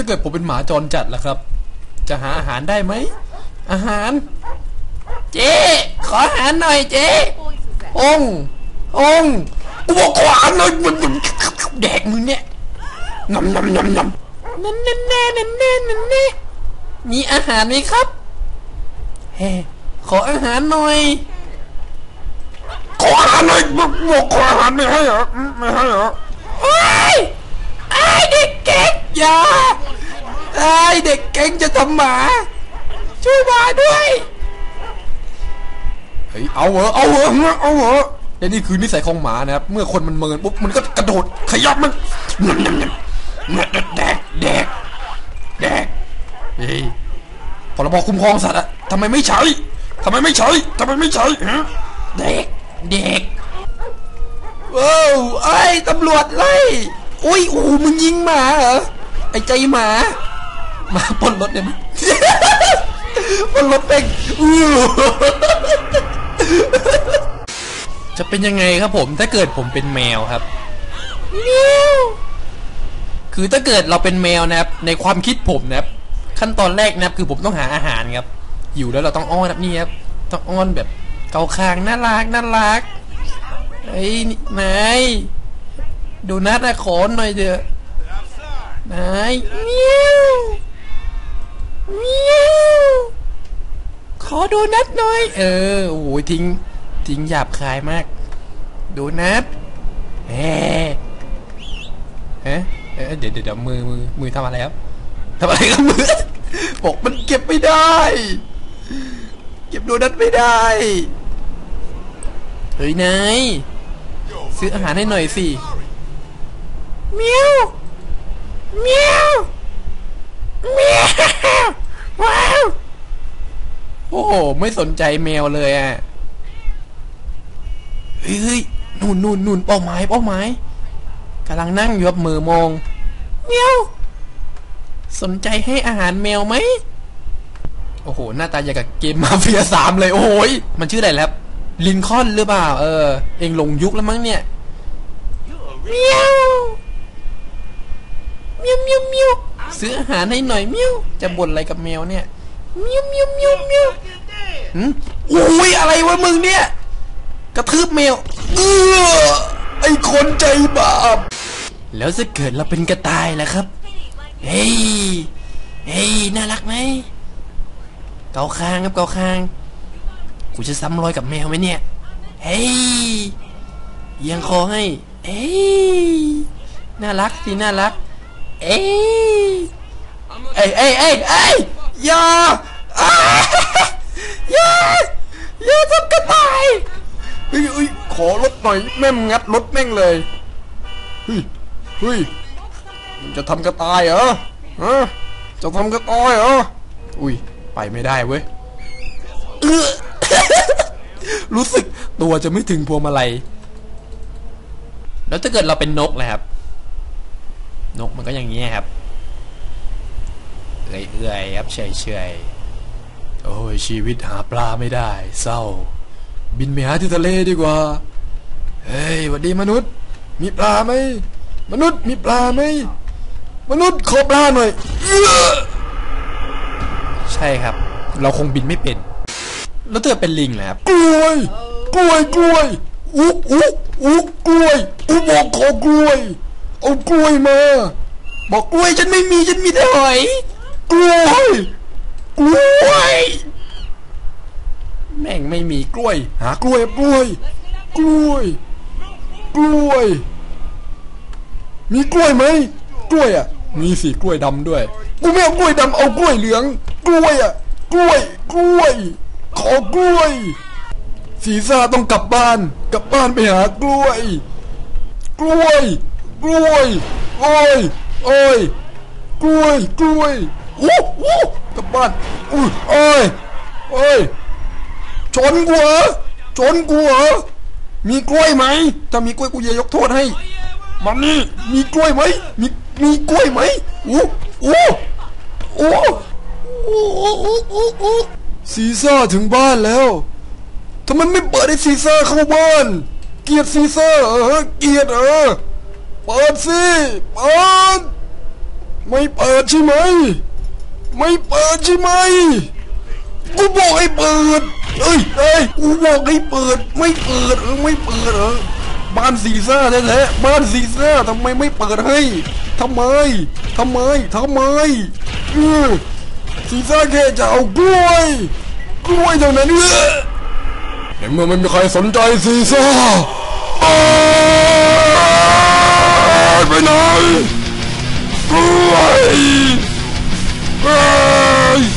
ถ้าเกิดผมเป็นหมาจรจัดล่ะครับ จะหาอาหารได้ไหม อาหาร เจ๊ขออาหารหน่อยเจ๊องค์องค์กูบอกขออาหารหน่อยมันมันแดกมึงเนี่ยนำนำนำนำนั่นแน่แน่แน่แน่นั่นแน่มีอาหารไหมครับเฮ้ขออาหารหน่อย ขออาหารหน่อยบอกขออาหารไม่ให้เหรอไม่ให้เหรอโอ้ยไอ้เด็กเก่งอย่า ไอ้เด็กเก่งจะทำหมา ช่วยมาด้วยเฮ้ยเอาเหรอเอาเหรอเอาเหรอและนี่คือนิสัยของหมานะครับ เมื่อคนมันเมินปุ๊บมันก็กระโดดขยับมันยำยำยำแดกแดกแดกเฮ้ยพรบคุ้มครองสัตว์อะทำไมไม่ใช้ทำไมไม่ใช้ทำไมไม่ใช้ฮะเด็กเด็กว้าวไอ้ตำรวจไล่อุ้ยโอ้มึงยิงหมาเหรอไอ้ใจหมา มาปล้นรถเนี่ยมั้ยปล้นรถเป้งอู้จะเป็นยังไงครับผมถ้าเกิดผมเป็นแมวครับเมียวคือถ้าเกิดเราเป็นแมวนะครับ ในความคิดผมนะครับ ขั้นตอนแรกนะครับคือผมต้องหาอาหารครับอยู่แล้วเราต้องอ้อนแบบนี้ครับต้องอ้อนแบบเกาคางน่ารักน่ารักเฮ้ยนี่นายดูนัดอะขอหน่อยเถอะนายเมียวเมียว ขอโดนัทหน่อย เออ โอ้โหทิ้ง ทิ้งหยาบคายมาก โดนัทเฮ้เฮ้เอ้ยเดี๋ยวเดี๋ยวเดี๋ยวมือมือมือทำอะไรครับทำอะไรกับมือ บอกมันเก็บไม่ได้ เก็บโดนัทไม่ได้ เฮ้ยนายซื้ออาหารให้หน่อยสิเมียวเมียวเมีย ว้าวโอ้โหไม่สนใจแมวเลยอะเฮ้ยนู่นนู่นนู่นเป้าหมายเป้าหมายกำลังนั่งอยู่กับมือมองเมียวสนใจให้อาหารแมวไหมโอ้โห หน้าตาอย่างกับเกมมาเฟียสามเลย โอ้ย มันชื่ออะไรแล้วลินคอนหรือเปล่า เออ เองลงยุคแล้วมั้งเนี่ยเมียว ซื้ออาหารให้หน่อยเมียวจะบ่นอะไรกับแมวเนี่ยเมียวเมียวเมียวเมียวหืมอุ้ยอะไรวะมึงเนี่ย กระทืบแมวเออไอคนใจบาปแล้วจะเกิดเราเป็นกระต่ายล่ะครับ เฮ้ย เฮ้ย น่ารักไหม เกาคางครับเกาคาง กูจะซ้ำรอยกับแมวไหมเนี่ย เฮ้ยเอียงคอให้เอ้ย น่ารักสิ น่ารัก เอ้ย อ้ยเอ้ยเอ้ยเอ้ยอย่าอ้าอย่าอย่าทำกระต่ายเฮ้ยเฮ้ยขอรถหน่อยแม่มงัดรถแม่งเลยเฮ้ยเฮ้ยมึงจะทำกระต่ายเหรอฮะจะทำกระต่ายเหรออุ้ยไปไม่ได้เว้ยเอื้อรู้สึกตัวจะไม่ถึงพวงมาลัยแล้วถ้าเกิดเราเป็นนกนะครับ นกมันก็อย่างนี้ยครับ เอื่อยๆครับเฉยๆโอ้ยชีวิตหาปลาไม่ได้ เศร้า บินไปหาที่ทะเลดีกว่า เฮ้ยหวัดดีมนุษย์ มีปลาไหมมนุษย์มีปลาไหมมนุษย์ขอปลาหน่อยเอื้อใช่ครับ เราคงบินไม่เป็น แล้วเธอเป็นลิงเหรอครับกล้วย กล้วยกล้วยอุ๊อุ๊อุ๊กล้วยอุ๊บอกขอกล้วย เอากล้วยมา บอกกล้วยฉันไม่มีฉันมีแต่หอย กล้วยกล้วย แม่งไม่มีกล้วย หากล้วยกล้วย กล้วย กล้วย มีกล้วยไหมกล้วยอะ มีสิกล้วยดำด้วย กูไม่เอากล้วยดำเอากล้วยเหลือง กล้วยอะ กล้วย กล้วย ขอกล้วยสีซ่าต้องกลับบ้าน กลับบ้านไปหากล้วย กล้วย กล้วย โอ้ย โอ้ย กล้วย กล้วย อู้อู้กลับบ้านอุ้ยโอ้ยโอ้ยชนกูเหรอชนกูเหรอมีกล้วยไหมถ้ามีกล้วยกูจะยกโทษให้มันนี่มีกล้วยไหมมีมีกล้วยไหมอู้อู้อู้อู้อู้อู้อู้อู้ซีซ่าถึงบ้านแล้วทำไมไม่เปิดให้ซีซ่าเข้าบ้าน เกียดซีซ่าเออเกียดเออเปิดสิเปิดไม่เปิดใช่ไหม ไม่เปิดใช่ไหมกูบอกให้เปิดเอ้ยเอ้ยกูบอกให้เปิด ไม่เปิดเออไม่เปิดเหรอบ้านซีซ่าแท้ๆบ้านซีซ่าทำไมไม่เปิดให้ทำไมทำไมทำไมเออซีซ่าแค่จะเอากล้วยกล้วยเท่านั้นเออในเมื่อไม่มีใครสนใจซีซ่าไปไหนกล้วย Hey!